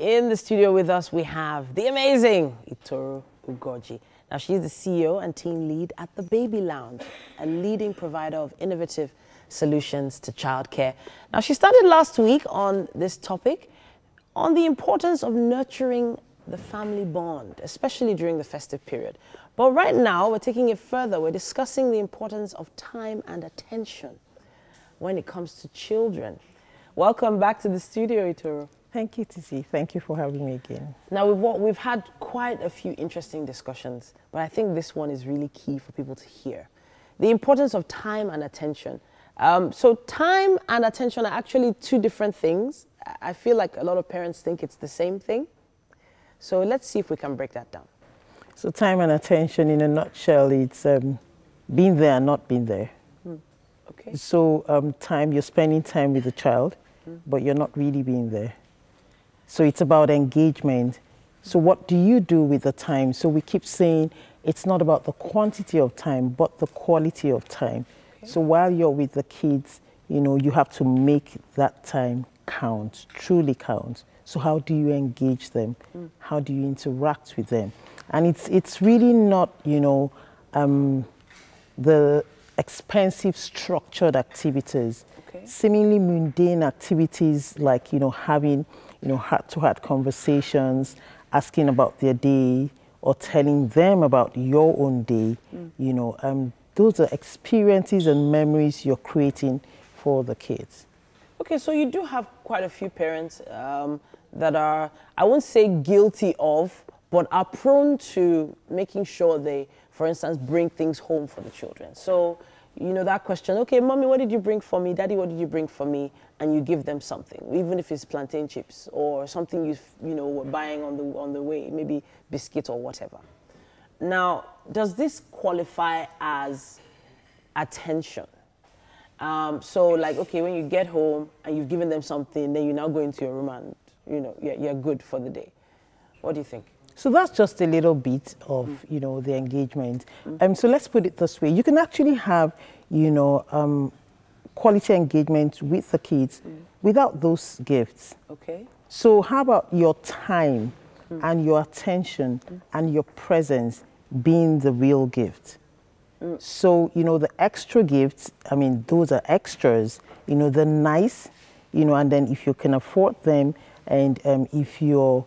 in the studio with us, we have the amazing Itoro Ugoji. Now, she's the CEO and team lead at the Baby Lounge, a leading provider of innovative solutions to childcare. Now, she started last week on this topic on the importance of nurturing the family bond, especially during the festive period. But right now, we're taking it further. We're discussing the importance of time and attention when it comes to children. Welcome back to the studio, Itoro. Thank you, Tizzy. Thank you for having me again. Now, we've, we've had quite a few interesting discussions, but I think this one is really key for people to hear. The importance of time and attention. Um, so, time and attention are actually two different things. I feel like a lot of parents think it's the same thing. So, let's see if we can break that down. So, time and attention, in a nutshell, it's um, being there and not being there. Hmm. Okay. So, um, time, you're spending time with the child, hmm. but you're not really being there. So it's about engagement. So what do you do with the time? So we keep saying it's not about the quantity of time, but the quality of time. Okay. So while you're with the kids, you know, you have to make that time count, truly count. So how do you engage them? Mm. How do you interact with them? And it's it's really not, you know, um, the expensive structured activities. Okay. Seemingly mundane activities like, you know, having you know, heart-to-heart conversations, asking about their day, or telling them about your own day. Mm. You know, um, those are experiences and memories you're creating for the kids. Okay, so you do have quite a few parents um, that are, I won't say guilty of, but are prone to making sure they, for instance, bring things home for the children. So you know, that question, okay, mommy, what did you bring for me? Daddy, what did you bring for me? And you give them something, even if it's plantain chips or something you, you know, were buying on the, on the way, maybe biscuit or whatever. Now, does this qualify as attention? Um, so like, okay, when you get home and you've given them something, then you now go into your room and, you know, you're, you're good for the day. What do you think? So that's just a little bit of, mm. you know, the engagement. Mm. Um, so let's put it this way. You can actually have, you know, um, quality engagement with the kids mm. without those gifts. Okay. So how about your time mm. and your attention mm. and your presence being the real gift? Mm. So, you know, the extra gifts, I mean, those are extras, you know, they're nice, you know, and then if you can afford them and um, if you're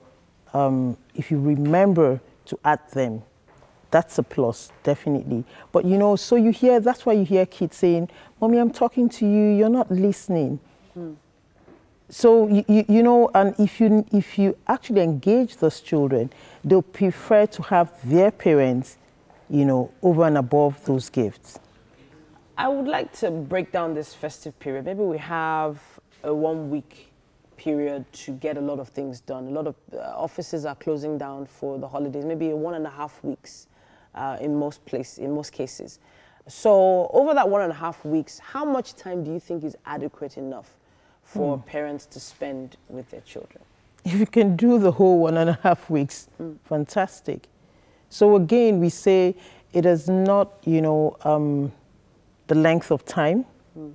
um, if you remember to add them, that's a plus, definitely. But you know, so you hear, that's why you hear kids saying, Mommy, I'm talking to you, you're not listening. Mm. So, you, you, you, know, and if you, if you actually engage those children, they'll prefer to have their parents, you know, over and above those gifts. I would like to break down this festive period. Maybe we have a one week period to get a lot of things done. A lot of uh, offices are closing down for the holidays, maybe one and a half weeks uh, in most places, in most cases. So over that one and a half weeks, how much time do you think is adequate enough for mm. parents to spend with their children? If you can do the whole one and a half weeks, mm. fantastic. So again, we say it is not, you know, um, the length of time. Mm.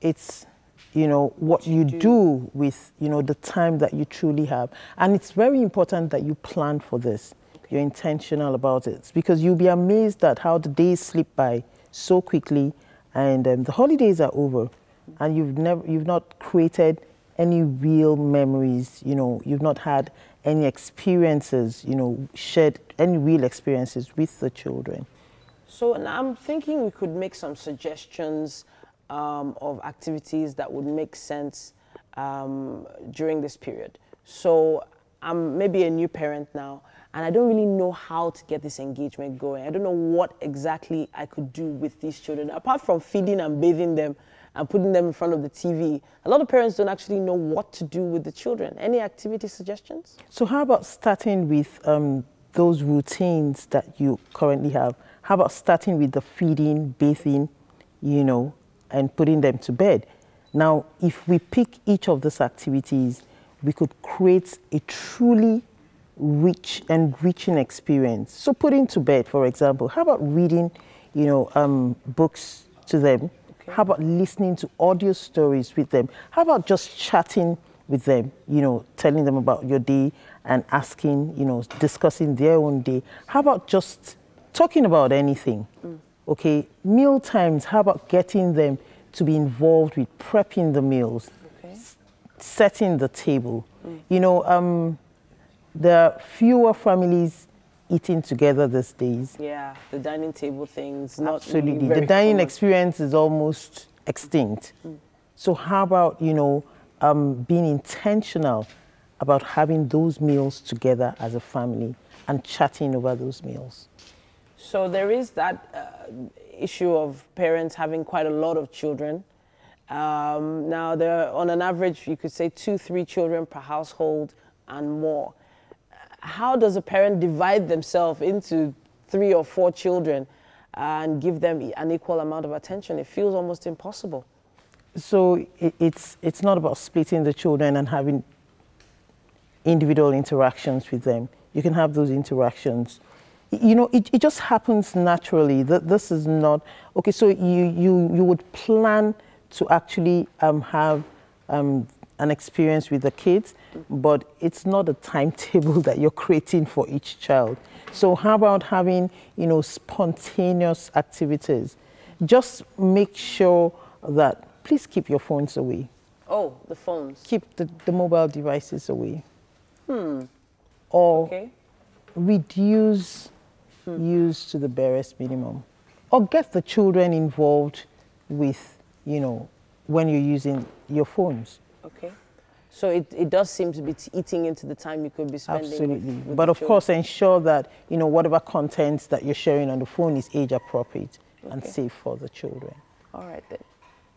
It's you know, what you do. do. with, you know, the time that you truly have. And it's very important that you plan for this. Okay. You're intentional about it because you'll be amazed at how the days slip by so quickly and um, the holidays are over and you've never, you've not created any real memories, you know, you've not had any experiences, you know, shared any real experiences with the children. So and I'm thinking we could make some suggestions um, of activities that would make sense um, during this period. So I'm maybe a new parent now, and I don't really know how to get this engagement going. I don't know what exactly I could do with these children, apart from feeding and bathing them and putting them in front of the TV. A lot of parents don't actually know what to do with the children. Any activity suggestions? So how about starting with um, those routines that you currently have? How about starting with the feeding, bathing, you know, and putting them to bed. Now, if we pick each of these activities, we could create a truly rich and enriching experience. So putting to bed, for example, how about reading, you know, um, books to them? Okay. How about listening to audio stories with them? How about just chatting with them, you know, telling them about your day and asking, you know, discussing their own day. How about just talking about anything? Mm. Okay, meal times, how about getting them to be involved with prepping the meals, okay. setting the table? Mm. You know, um, there are fewer families eating together these days. Yeah, the dining table things. Absolutely. the dining common. experience is almost extinct. Mm. So how about, you know, um, being intentional about having those meals together as a family and chatting over those meals? So there is that uh, issue of parents having quite a lot of children. Um, now, there, on an average, you could say two, three children per household and more how does a parent divide themselves into three or four children and give them an equal amount of attention? It feels almost impossible. So it's, it's not about splitting the children and having individual interactions with them. You can have those interactions. You know, it, it just happens naturally. That this is not okay. So you you you would plan to actually um, have um, an experience with the kids, but it's not a timetable that you're creating for each child. So how about having, you know, spontaneous activities? Just make sure that please keep your phones away. Oh, the phones. Keep the, the mobile devices away. Hmm. Or okay. reduce hmm. use to the barest minimum. Or get the children involved with, you know, when you're using your phones. Okay. So it, it does seem to be eating into the time you could be spending. Absolutely. With, with but of children. course, ensure that you know whatever content that you're sharing on the phone is age appropriate okay. and safe for the children. All right then.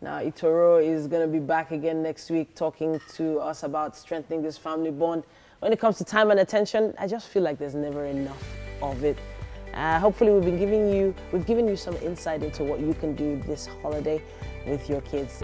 Now Itoro is going to be back again next week talking to us about strengthening this family bond. When it comes to time and attention, I just feel like there's never enough of it. Uh, hopefully, we've been giving you we've given you some insight into what you can do this holiday with your kids.